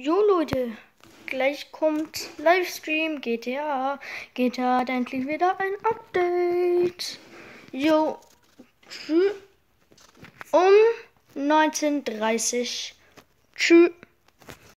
Jo Leute, gleich kommt Livestream GTA. GTA hat endlich wieder ein Update. Jo, tschüss. Um 19.30 Tschüss.